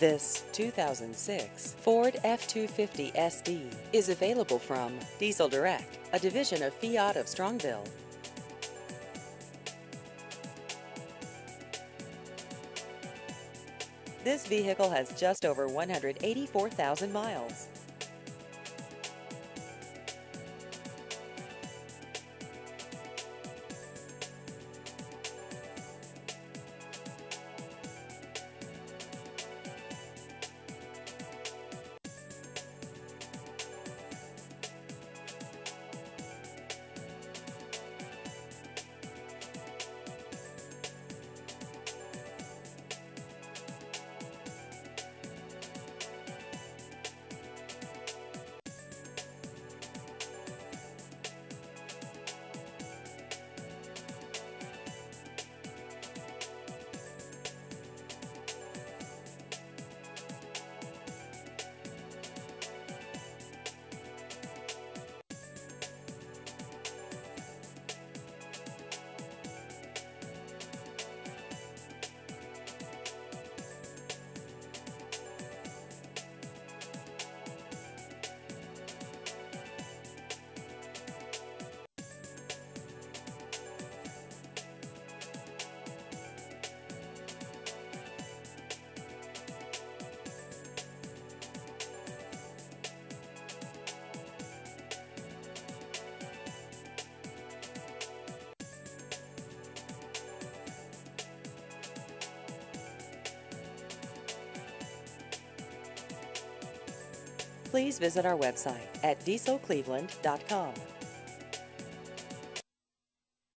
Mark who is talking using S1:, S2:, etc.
S1: This 2006 Ford F-250 SD is available from Diesel Direct, a division of Fiat of Strongsville. This vehicle has just over 184,000 miles. Please visit our website at dieselcleveland.com.